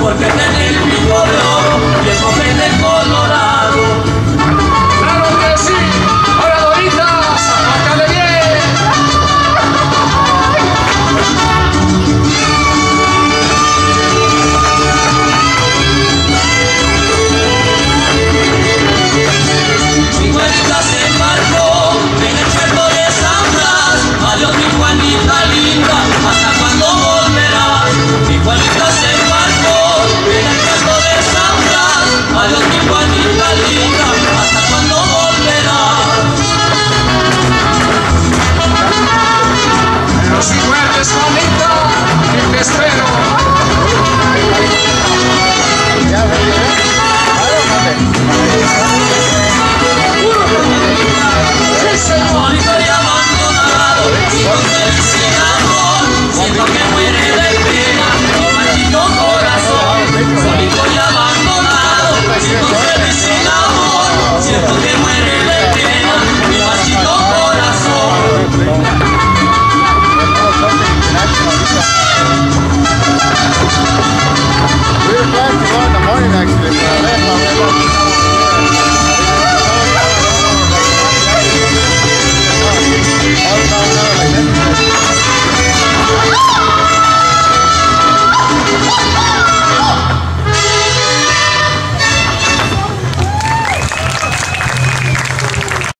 我觉